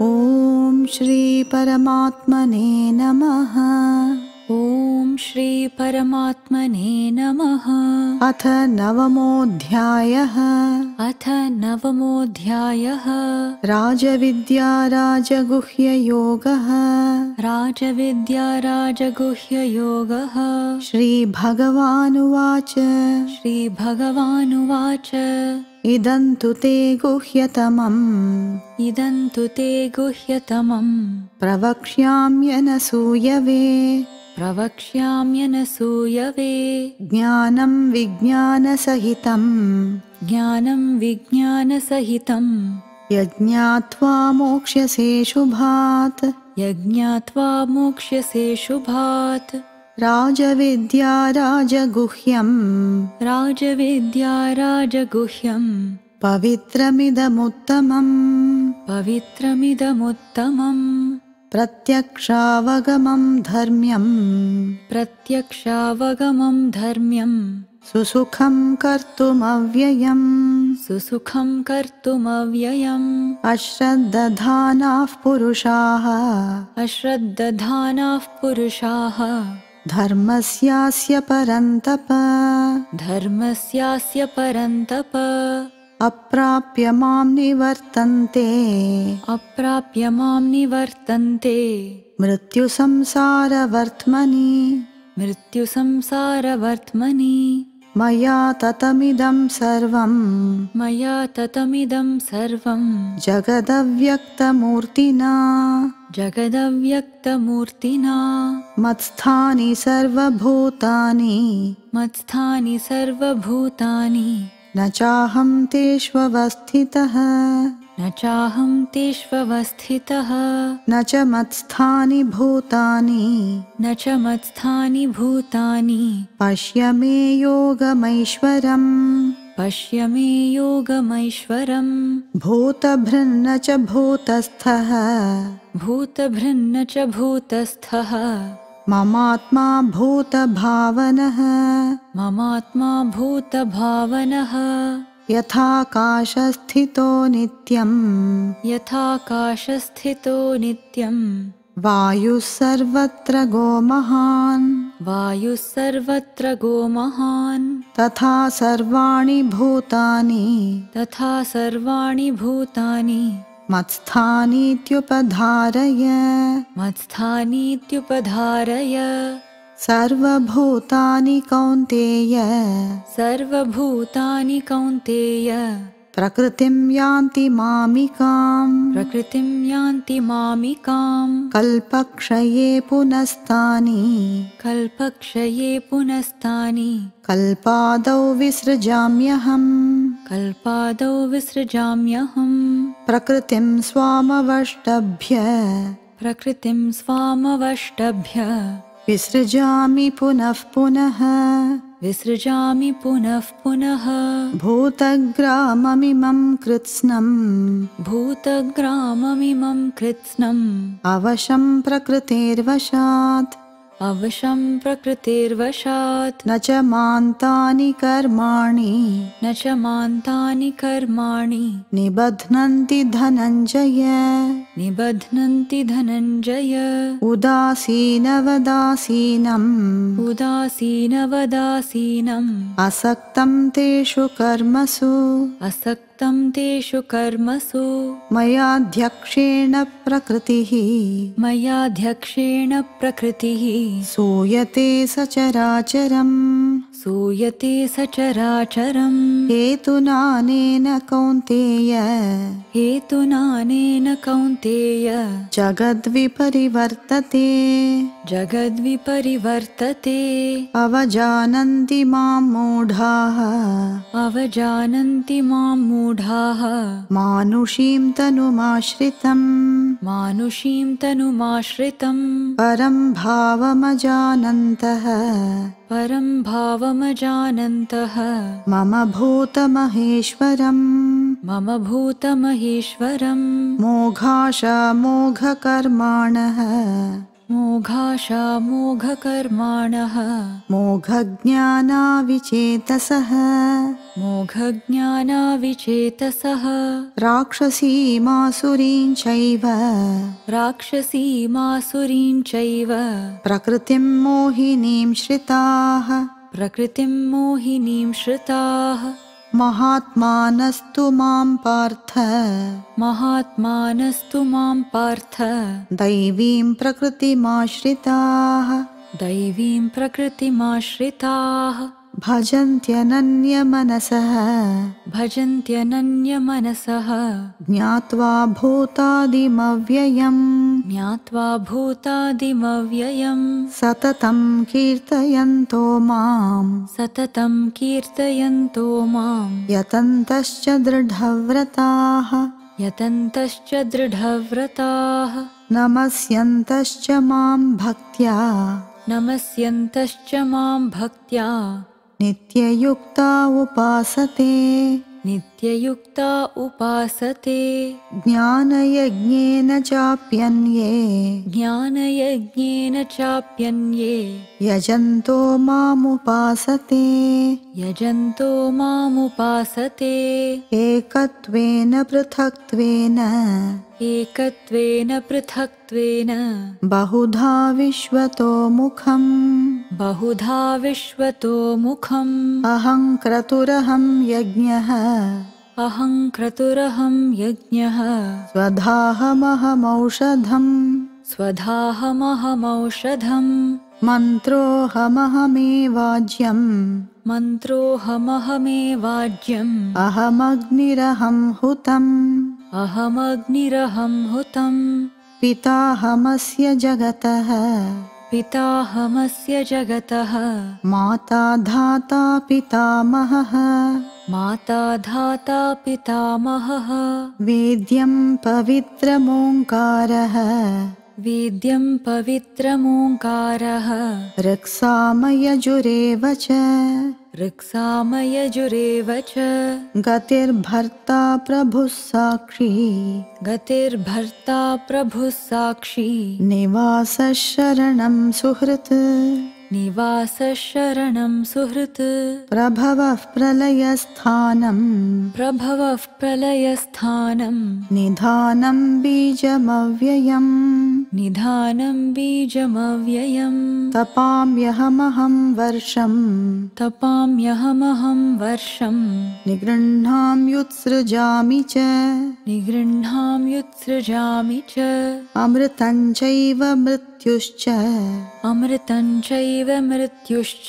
ॐ श्रीपरमात्मने नमः। ॐ श्रीपरमात्मने नमः। अथ नवमोऽध्यायः। अथ नवमोऽध्यायः। राजविद्या राजगुह्ययोगः। राजविद्या राजगुह्ययोगः। श्रीभगवानुवाच श्रीभगवानुवाच इदं तु ते गुह्यतमम्। इदं तु ते गुह्यतमम् प्रवक्ष्याम्यनसूयवे प्रवक्ष्याम्यनसूयवे ज्ञानं विज्ञानसहितम्। ज्ञानं विज्ञानसहितम्। यज्ञात्वा मोक्ष्यसे शुभात्। यज्ञात्वा मोक्ष्यसे शुभात् राजविद्या राजगुह्यम् राजविद्या राजगुह्यम् पवित्रमिदमुत्तमम्। पवित्रमिदमुत्तमम्। प्रत्यक्षावगमम् धर्म्यम्। प्रत्यक्षावगमं धर्म्यम्। सुसुखम् कर्तुमव्ययम्। सुसुखं कर्तुमव्ययम्। अश्रद्दधानाः पुरुषाः। अश्रद्दधानाः पुरुषाः धर्मस्यास्य परन्तप। धर्मस्यास्य परन्तप। अप्राप्य माम् निवर्तन्ते। अप्राप्य मां निवर्तन्ते। मृत्युसंसारवर्त्मनि। मृत्युसंसारवर्त्मनि मया ततमिदं सर्वम्। मया ततमिदं सर्वं जगदव्यक्तमूर्तिना। जगदव्यक्तमूर्तिना। मत्स्थानि सर्वभूतानि। मत्स्थानि सर्वभूतानि। न चाहं तेष्वस्थितः न चाहं तेष्वस्थितः न च मत्स्थानि भूतानि। न च मत्स्थानि भूतानि। पश्य मे योगमैश्वरम्। पश्य मे योगमैश्वरम्। भूतभृन्न च भूतस्थः। भूतभृन्न च भूतस्थः। ममात्मा भूतभावनः। ममात्मा भूतभावनः यथाकाशस्थितो नित्यम्। यथाकाशस्थितो नित्यम्। वायुः सर्वत्र गोमहान्। वायुः सर्वत्र गोमहान्। तथा सर्वाणि भूतानि। तथा सर्वाणि भूतानि। मत्स्थानीत्युपधारय। मत्स्थानीत्युपधारय सर्वभूतानि कौन्तेय। सर्वभूतानि कौन्तेय। प्रकृतिं यान्ति मामिकाम्। प्रकृतिं यान्ति मामिकाम्। कल्पक्षये पुनस्तानि। कल्पक्षये पुनस्तानि। कल्पादौ विसृजाम्यहम्। कल्पादौ विसृजाम्यहम्। प्रकृतिं स्वामवष्टभ्य। प्रकृतिं स्वामवष्टभ्य विसृजामि पुनः पुनः। विसृजामि पुनः पुनः। भूतग्राममिमं कृत्स्नम् भूतग्राममिमं कृत्स्नम् अवशं प्रकृतेर्वशात् अवशं प्रकृतिर्वशात्। न च मान्तानि कर्माणि। न च मान्तानि कर्माणि। निबध्नन्ति धनञ्जय। निबध्नन्ति धनञ्जय। उदासीनवदासीनम्। उदासीनवदासीनम्। असक्तं तेषु कर्मसु तेषु कर्मसु। मयाध्यक्षेण प्रकृतिः। मयाध्यक्षेण प्रकृतिः। सूयते सचराचरम् सूयते सचराचरम् हेतुनानेन कौन्तेय। हेतुनानेन कौन्तेय। जगद्विपरिवर्तते। जगद्विपरिवर्तते। अवजानन्ति मां मूढाः। अवजानन्ति मां मूढाः मानुषीं। तनुमाश्रितम्। मानुषीं तनुमाश्रितम्। परं भावमजानन्तः। परं भावमजानन्तः। मम भूतमहेश्वरम्। मम भूतमहेश्वरम् मोघाशमोघकर्माणः मोघज्ञानाविचेतसः। मोघज्ञानाविचेतसः। राक्षसीमासुरीं चैव राक्षसीमासुरीं चैव प्रकृतिं मोहिनीं श्रिताः। प्रकृतिं मोहिनीं श्रुताः महात्मानस्तु मां पार्थ। महात्मानस्तु मां पार्थ। दैवीं प्रकृतिमाश्रिताः। दैवीं प्रकृतिमाश्रिताः। भजन्त्यनन्यमनसः। भजन्त्यनन्यमनसः। ज्ञात्वा भूतादिमव्ययम् ज्ञात्वा भूतादिमव्ययम्। सततं कीर्तयन्तो माम्। सततं कीर्तयन्तो मां यतन्तश्च दृढव्रताः। यतन्तश्च दृढव्रताः। नमस्यन्तश्च मां भक्त्या। नमस्यन्तश्च मां भक्त्या। नित्ययुक्ता उपासते नित्ययुक्ता उपासते। ज्ञानयज्ञेन चाप्यन्ये। ज्ञानयज्ञेन चाप्यन्ये। यजन्तो मामुपासते। यजन्तो मामुपासते। एकत्वेन पृथक्त्वेन। एकत्वेन पृथक्त्वेन। बहुधा विश्वतो मुखम् बहुधा विश्वतो मुखम् अहं क्रतुरहं यज्ञः। अहं क्रतुरहं यज्ञः। स्वधाहमहमौषधम्। स्वधाहमहमौषधम्। मन्त्रोऽहमहमेवाज्यम्। मन्त्रोऽहमहमेवाज्यम्। अहमग्निरहं हुतम्। अहमग्निरहं हुतम्। पिताहमस्य जगतः पिताहमस्य जगतः। माता धाता पितामहः। माता धाता पितामहः। वेद्यं पवित्रमोङ्कारः वेद्यं पवित्रमोङ्कारः। ऋक्सामयजुरेव च। ऋक्सामयजुरेव च। गतिर्भर्ता प्रभुः साक्षी। गतिर्भर्ता प्रभुः साक्षी। निवासः शरणं सुहृत् निवासशरणं सुहृत्। प्रभवः प्रलयस्थानम् प्रभवः प्रलयस्थानं। निधानं बीजमव्ययम्। निधानं बीजमव्ययम्। तपाम्यहमहं वर्षम्। तपाम्यहमहं वर्षं निगृह्णाम्युत्सृजामि च। निगृह्णाम्युत्सृजामि च। अमृतं चैव मृत्युश्च। अमृतं चैव मृत्युश्च।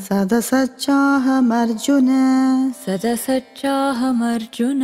सदसच्चाहमर्जुन। सदसच्चाहमर्जुन।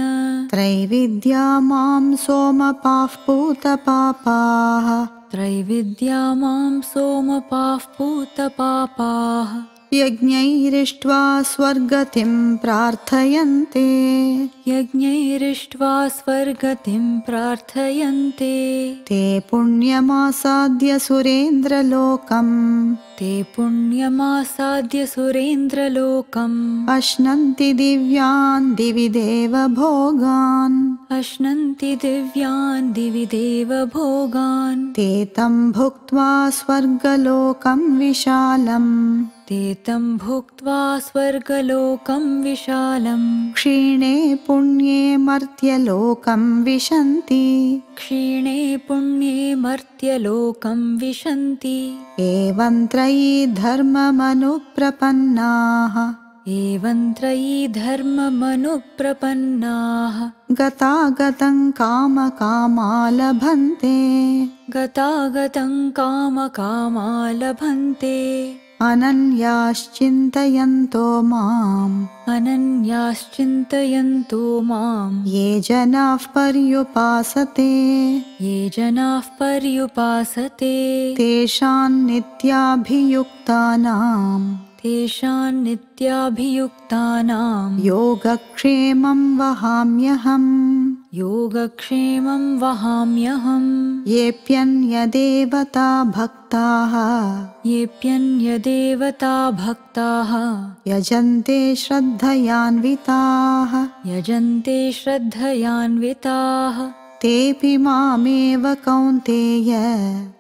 त्रैविद्या मां सोमपाः पूतपापाः त्रैविद्या मां सोमपाः पूतपापाः यज्ञैरिष्ट्वा स्वर्गतिं प्रार्थयन्ते। यज्ञैरिष्ट्वा स्वर्गतिं प्रार्थयन्ते। ते पुण्यमासाद्य सुरेन्द्रलोकम्। ते पुण्यमासाद्य सुरेन्द्रलोकम्। अश्नन्ति दिव्यान् दिवि देवभोगान्। अश्नन्ति दिव्यान् दिवि देवभोगान्। ते तं भुक्त्वा स्वर्गलोकं विशालम् ते तं भुक्त्वा स्वर्गलोकं विशालम् क्षीणे पुण्ये मर्त्यलोकं विशन्ति। क्षीणे पुण्ये मर्त्यलोकं विशन्ति। एवं त्रयी धर्ममनुप्रपन्नाः। एवं त्रयी धर्ममनुप्रपन्नाः। गतागतं कामकामा लभन्ते गतागतं कामकामा लभन्ते अनन्याश्चिन्तयन्तो माम्। अनन्याश्चिन्तयन्तो माम्। ये जनाः पर्युपासते। ये जनाः पर्युपासते। तेषां नित्याभियुक्तानाम्। तेषां नित्याभियुक्तानां योगक्षेमं वहाम्यहम् योगक्षेमं वहाम्यहम्। येऽप्यन्यदेवता भक्ताः। येऽप्यन्यदेवता भक्ताः। यजन्ते श्रद्धयान्विताः। यजन्ते श्रद्धयान्विताः तेऽपि मामेव कौन्तेय।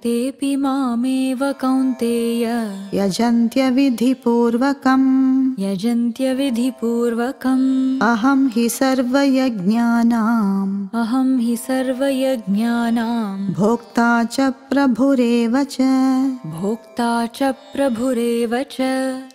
तेऽपि मामेव कौन्तेय। यजन्त्यविधिपूर्वकम्। यजन्त्यविधिपूर्वकम्। अहं हि सर्वयज्ञानाम्। अहं हि सर्वयज्ञानां भोक्ता च प्रभुरेव च। भोक्ता च प्रभुरेव च।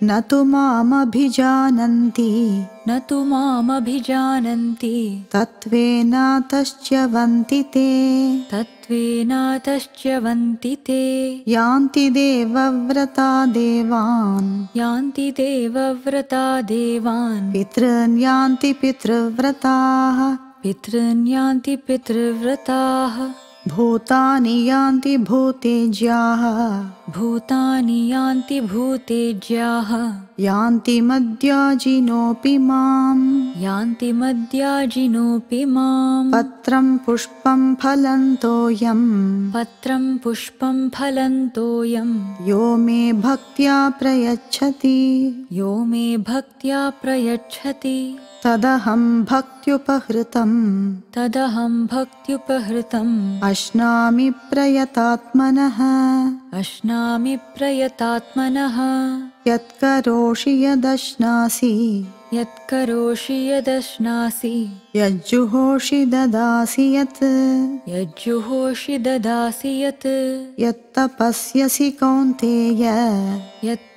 न तु मामभिजानन्ति न तु मामभिजानन्ति। तत्त्वेनातश्च्यवन्ति ते। तत्त्वेनातश्च्यवन्ति ते। यान्ति देवव्रता देवान्। यान्ति देवव्रता देवान्। पितॄन् यान्ति पितृव्रताः। पितॄन् यान्ति पितृव्रताः भूतानि यान्ति भूतेज्याः। भूतानि यान्ति भूतेज्याः। यान्ति मद्याजिनोऽपि माम्। यान्ति मद्याजिनोऽपि माम्। पत्रं पुष्पं फलन्तोऽयम्। पत्रं पुष्पं फलन्तोऽयं यो मे भक्त्या प्रयच्छति। यो मे भक्त्या प्रयच्छति तदहं भक्त्युपहृतम्। तदहं भक्त्युपहृतम्। अश्नामि प्रयतात्मनः। अश्नामि प्रयतात्मनः। यत्करोषि यदश्नासि। यत्करोषि यदश्नासि। यज्जुहोषि ददासि यत्। यज्जुहोषि ददासि यत्। यत्तपस्यसि कौन्तेय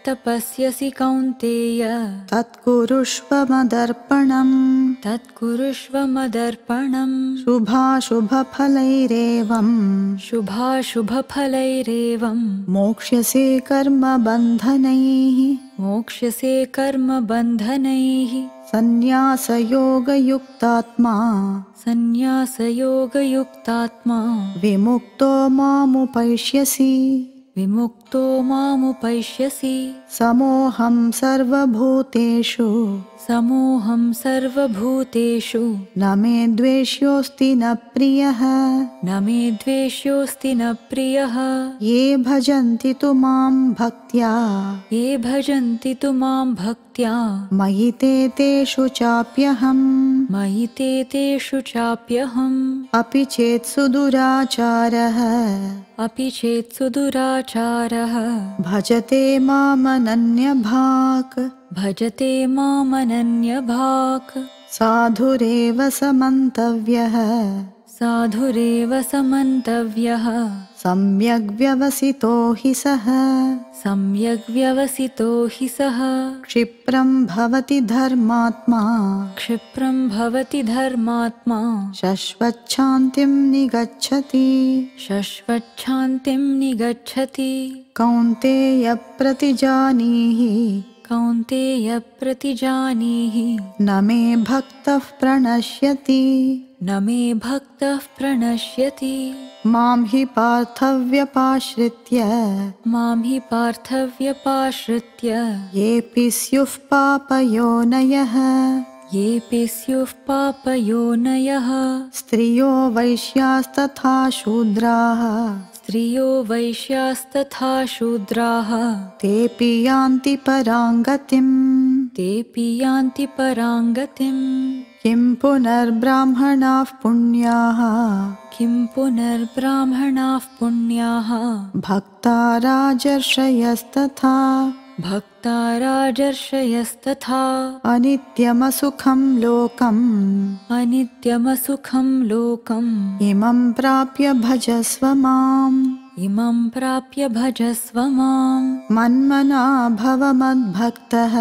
यत्तपस्यसि कौन्तेय। तत्कुरुष्व मदर्पणम् तत्कुरुष्व मदर्पणम् शुभाशुभफलैरेवम्। शुभाशुभफलैरेवं मोक्ष्यसे कर्मबन्धनैः। मोक्ष्यसे कर्मबन्धनैः। सन्न्यासयोगयुक्तात्मा। सन्न्यासयोगयुक्तात्मा। विमुक्तो मामुपैष्यसि विमुक्तो मामुपैष्यसि। समोऽहं सर्वभूतेषु। समोऽहं सर्वभूतेषु। न मे द्वेष्योऽस्ति न प्रियः। न मे द्वेष्योऽस्ति न प्रियः। ये भजन्ति तु मां भक्त्या। ये भजन्ति तु मां भक्त्या। मयि ते तेषु चाप्यहम् मयि ते तेषु चाप्यहम्। अपि चेत् सुदुराचारः। अपि चेत् सुदुराचारः। भजते मामनन्यभाक्। भजते मामनन्यभाक्। साधुरेव समन्तव्यः साधुरेव समन्तव्यः। सम्यग्व्यवसितो हि सः। सम्यग् व्यवसितो हि सः। क्षिप्रं भवति धर्मात्मा। क्षिप्रं भवति धर्मात्मा। शश्वच्छान्तिं निगच्छति। शश्वच्छान्तिं निगच्छति। कौन्तेयप्रतिजानीहि कौन्तेय प्रतिजानीहि। न मे भक्तः प्रणश्यति न मे भक्तः प्रणश्यति। मां हि पार्थव्यपाश्रित्य। मां हि पार्थव्यपाश्रित्य। येऽपि स्युः पापयोनयः येऽपि स्युः पापयोनयः स्त्रियो वैश्यास्तथा शूद्राः। स्त्रियो वैश्यास्तथा शूद्राः। तेऽपि यान्ति पराङ्गतिम्। तेऽपि यान्ति पराङ्गतिम् किं पुनर्ब्राह्मणाः पुण्याः? किं पुनर्ब्राह्मणाः पुण्याः? भक्ता राजर्षयस्तथा। भक्ता राजर्षयस्तथा। अनित्यमसुखं लोकम्। अनित्यमसुखं लोकम्। इमं प्राप्य भजस्व माम् इमं प्राप्य भजस्व माम्। मन्मना भव मद्भक्तः।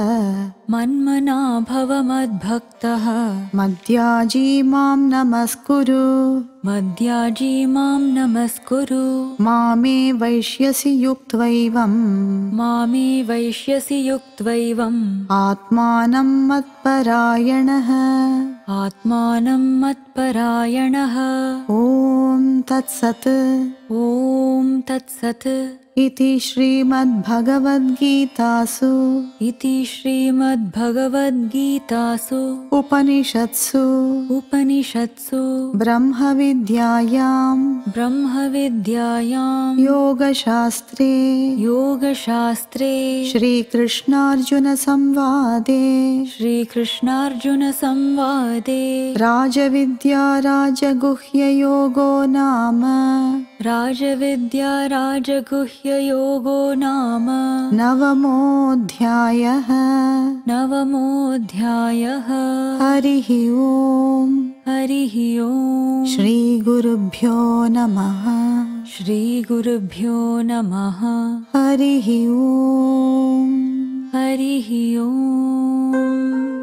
मन्मना भव मद्भक्तः। मद्याजी मां नमस्कुरु। मद्याजी मां नमस्कुरु। मामे वैश्यसि युक्त्वैवम्। मामे वैश्यसि युक्त्वैवम्। आत्मानं मत्परायणः। आत्मानं मत्परायणः। ॐ तत्सत् ॐ तत्सत् इति श्रीमद्भगवद्गीतासु। इति श्रीमद्भगवद्गीतासु। उपनिषत्सु। उपनिषत्सु। ब्रह्मविद्यायां। ब्रह्मविद्यायां। योगशास्त्रे। योगशास्त्रे। श्रीकृष्णार्जुनसंवादे। श्रीकृष्णार्जुनसंवादे। राजविद्या राजगुह्ययोगो नाम। राजविद्या राजगुह्ययोगो नाम। नवमोऽध्यायः। नवमोऽध्यायः। हरिः ओम्। हरिः ओम्। श्रीगुरुभ्यो नमः। श्रीगुरुभ्यो नमः। हरिः ओम्। हरिः ओम्